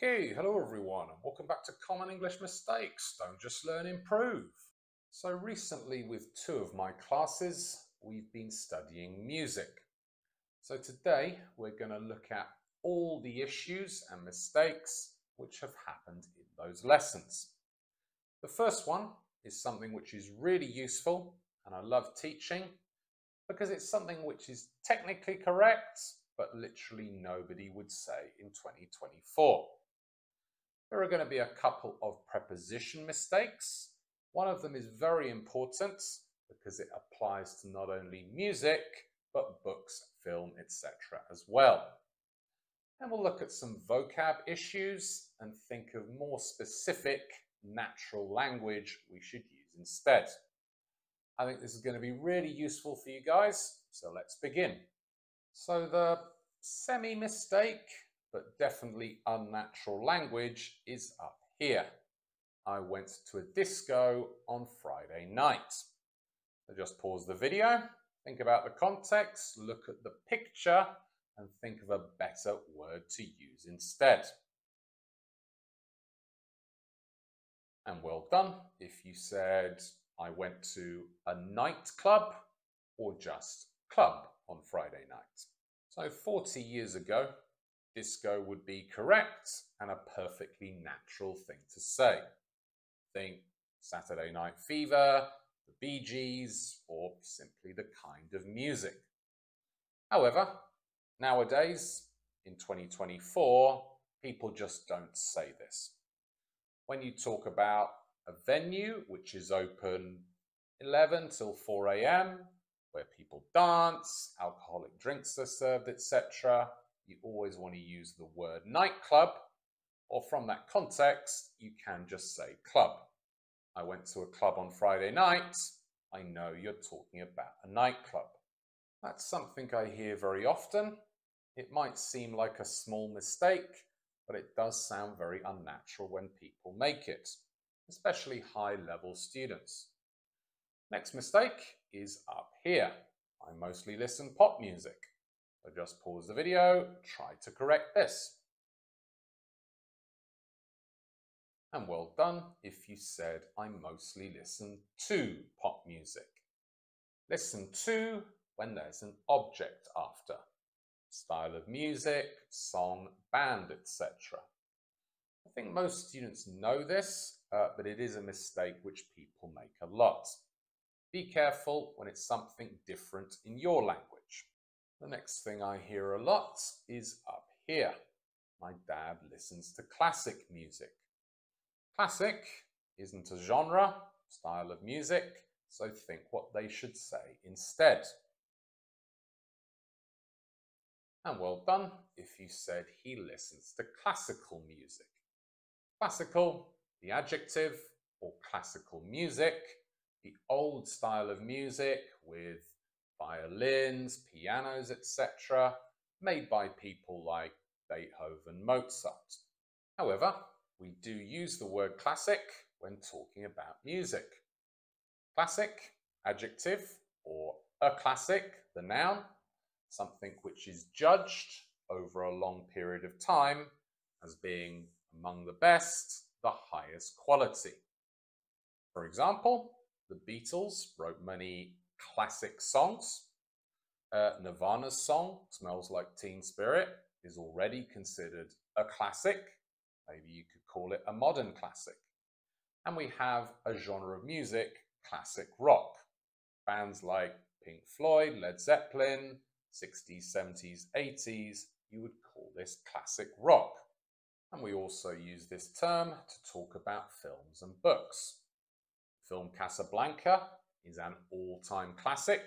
Okay, hello everyone, and welcome back to Common English Mistakes. Don't just learn, improve. So recently with two of my classes, we've been studying music. So today we're going to look at all the issues and mistakes which have happened in those lessons. The first one is something which is really useful and I love teaching because it's something which is technically correct but literally nobody would say in 2024. There are going to be a couple of preposition mistakes. One of them is very important because it applies to not only music, but books, film, etc. as well. And we'll look at some vocab issues and think of more specific natural language we should use instead. I think this is going to be really useful for you guys, so let's begin. So the semi-mistake, but definitely unnatural language is up here. I went to a disco on Friday night. So just pause the video, think about the context, look at the picture, and think of a better word to use instead. And well done if you said, I went to a nightclub or just club on Friday night. So 40 years ago, disco would be correct and a perfectly natural thing to say. Think Saturday Night Fever, the Bee Gees, or simply the kind of music. However, nowadays, in 2024, people just don't say this. When you talk about a venue which is open 11 till 4 a.m., where people dance, alcoholic drinks are served, etc. You always want to use the word nightclub, or from that context, you can just say club. I went to a club on Friday night. I know you're talking about a nightclub. That's something I hear very often. It might seem like a small mistake, but it does sound very unnatural when people make it, especially high level students. Next mistake is up here. I mostly listen pop music. So just pause the video, try to correct this. And well done if you said I mostly listen to pop music. Listen to when there's an object after. Style of music, song, band, etc. I think most students know this, uh, but it is a mistake which people make a lot. Be careful when it's something different in your language. The next thing I hear a lot is up here. My dad listens to classic music. Classic isn't a genre, style of music, so think what they should say instead. And well done if you said he listens to classical music. Classical, the adjective, or classical music the old style of music with violins, pianos, etc., made by people like Beethoven, Mozart. However, we do use the word classic when talking about music. Classic, adjective, or a classic, the noun, something which is judged over a long period of time as being among the best, the highest quality. For example, the Beatles wrote many classic songs. Uh, Nirvana's song, Smells Like Teen Spirit, is already considered a classic. Maybe you could call it a modern classic. And we have a genre of music, classic rock. Bands like Pink Floyd, Led Zeppelin, 60s, 70s, 80s, you would call this classic rock. And we also use this term to talk about films and books film Casablanca is an all-time classic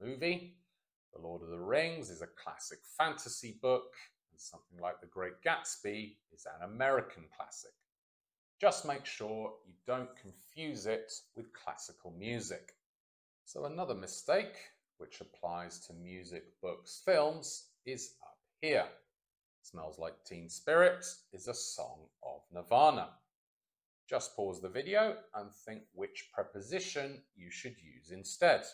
movie. The Lord of the Rings is a classic fantasy book, and something like The Great Gatsby is an American classic. Just make sure you don't confuse it with classical music. So another mistake, which applies to music, books, films, is up here. Smells Like Teen Spirit is a song of Nirvana. Just pause the video and think which preposition you should use instead.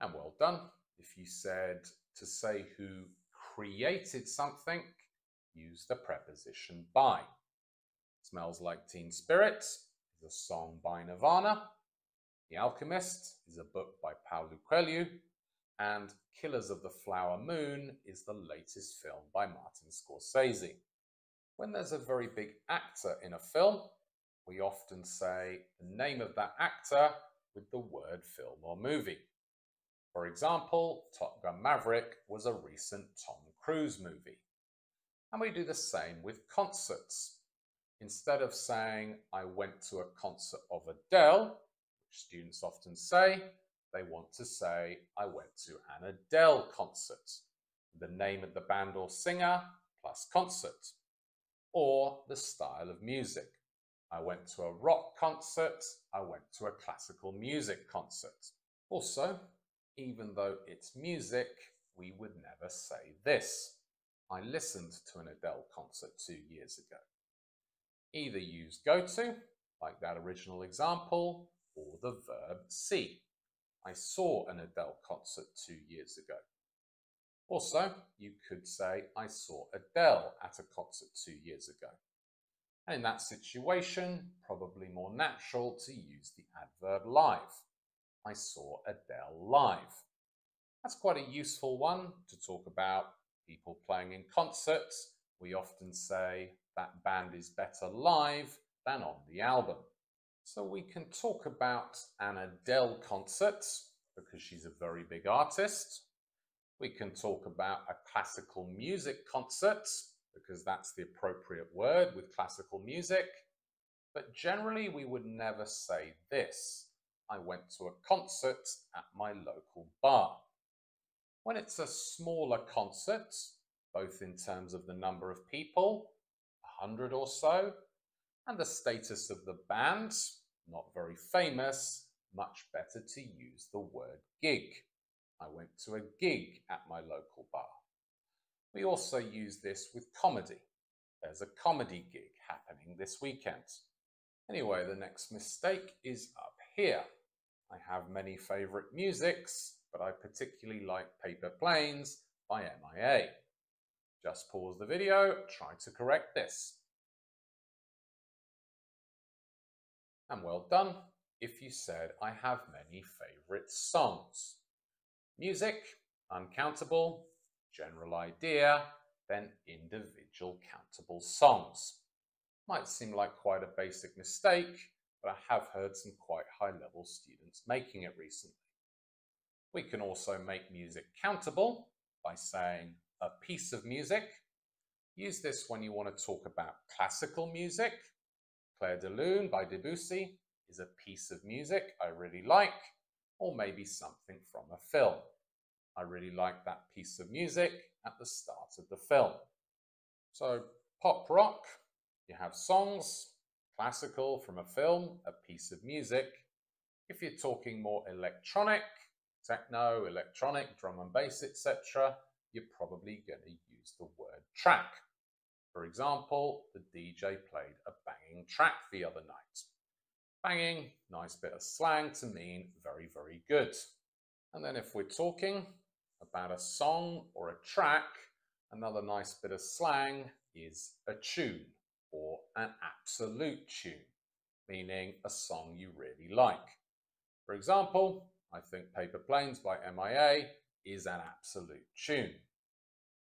And well done if you said to say who created something, use the preposition by. Smells Like Teen Spirit is a song by Nirvana. The Alchemist is a book by Paulo Coelho. And Killers of the Flower Moon is the latest film by Martin Scorsese. When there's a very big actor in a film, we often say the name of that actor with the word film or movie. For example, Top Gun Maverick was a recent Tom Cruise movie. And we do the same with concerts. Instead of saying, I went to a concert of Adele, which students often say, they want to say, I went to an Adele concert. The name of the band or singer plus concert. Or the style of music. I went to a rock concert, I went to a classical music concert. Also, even though it's music, we would never say this. I listened to an Adele concert two years ago. Either use go to, like that original example, or the verb see. I saw an Adele concert two years ago. Also, you could say, I saw Adele at a concert two years ago. And in that situation, probably more natural to use the adverb live. I saw Adele live. That's quite a useful one to talk about people playing in concerts. We often say that band is better live than on the album. So we can talk about an Adele concert because she's a very big artist. We can talk about a classical music concert because that's the appropriate word with classical music. But generally, we would never say this. I went to a concert at my local bar. When it's a smaller concert, both in terms of the number of people, 100 or so, and the status of the band, not very famous, much better to use the word gig. I went to a gig at my local bar. We also use this with comedy. There's a comedy gig happening this weekend. Anyway, the next mistake is up here. I have many favourite musics, but I particularly like Paper Planes by MIA. Just pause the video, try to correct this. And well done if you said, I have many favourite songs. Music, uncountable, general idea, then individual countable songs. Might seem like quite a basic mistake, but I have heard some quite high level students making it recently. We can also make music countable by saying a piece of music. Use this when you want to talk about classical music. Clair de Lune by Debussy is a piece of music I really like, or maybe something from a film. I really like that piece of music at the start of the film. So, pop rock, you have songs, classical from a film, a piece of music. If you're talking more electronic, techno, electronic, drum and bass, etc., you're probably going to use the word track. For example, the DJ played a banging track the other night. Banging, nice bit of slang to mean very, very good. And then if we're talking about a song or a track, another nice bit of slang is a tune or an absolute tune, meaning a song you really like. For example, I think Paper Planes by MIA is an absolute tune.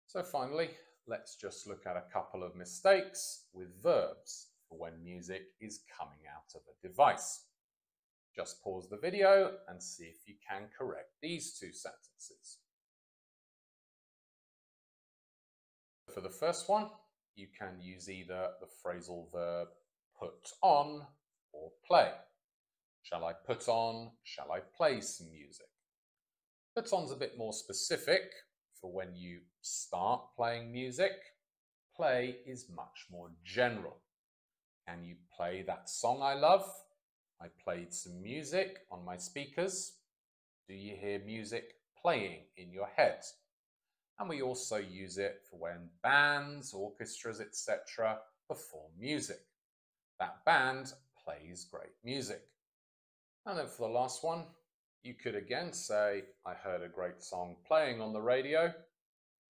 So finally, let's just look at a couple of mistakes with verbs for when music is coming out of a device. Just pause the video and see if you can correct these two sentences. For the first one, you can use either the phrasal verb put on or play. Shall I put on? Shall I play some music? Put on's a bit more specific for when you start playing music. Play is much more general. Can you play that song I love? I played some music on my speakers. Do you hear music playing in your head? And we also use it for when bands, orchestras, etc. perform music. That band plays great music. And then for the last one, you could again say, I heard a great song playing on the radio.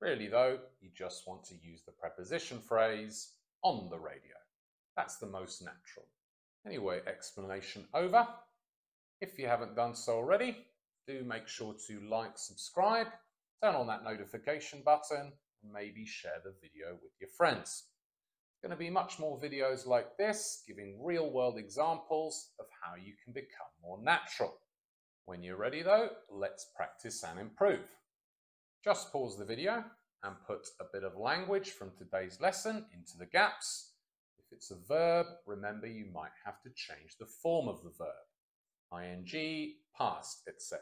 Really though, you just want to use the preposition phrase on the radio. That's the most natural. Anyway, explanation over. If you haven't done so already, do make sure to like, subscribe, turn on that notification button, and maybe share the video with your friends. There's going to be much more videos like this, giving real world examples of how you can become more natural. When you're ready though, let's practice and improve. Just pause the video and put a bit of language from today's lesson into the gaps. If it's a verb, remember you might have to change the form of the verb. ing, past, etc.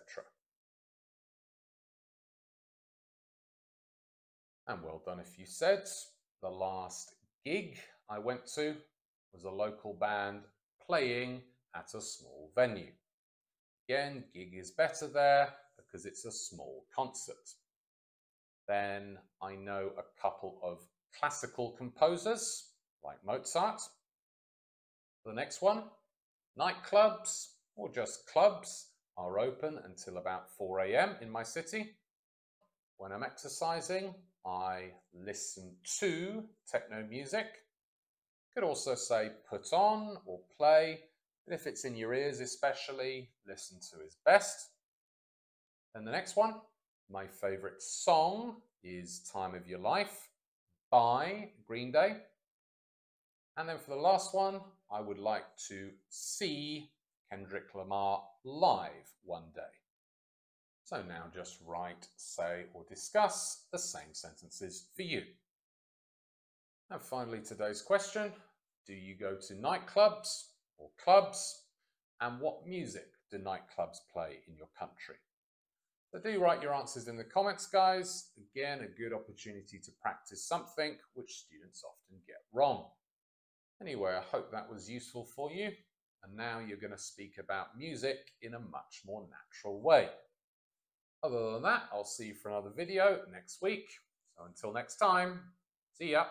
And well done if you said. The last gig I went to was a local band playing at a small venue. Again, gig is better there because it's a small concert. Then I know a couple of classical composers like Mozart. The next one, nightclubs or just clubs are open until about 4 a.m. in my city. When I'm exercising, I listen to techno music. Could also say put on or play, but if it's in your ears especially, listen to is best. Then the next one, my favorite song is Time of Your Life by Green Day. And then for the last one, I would like to see Kendrick Lamar live one day. So now just write, say, or discuss the same sentences for you. And finally, today's question Do you go to nightclubs or clubs? And what music do nightclubs play in your country? So do write your answers in the comments, guys. Again, a good opportunity to practice something which students often get wrong. Anyway, I hope that was useful for you. And now you're going to speak about music in a much more natural way. Other than that, I'll see you for another video next week. So until next time, see ya.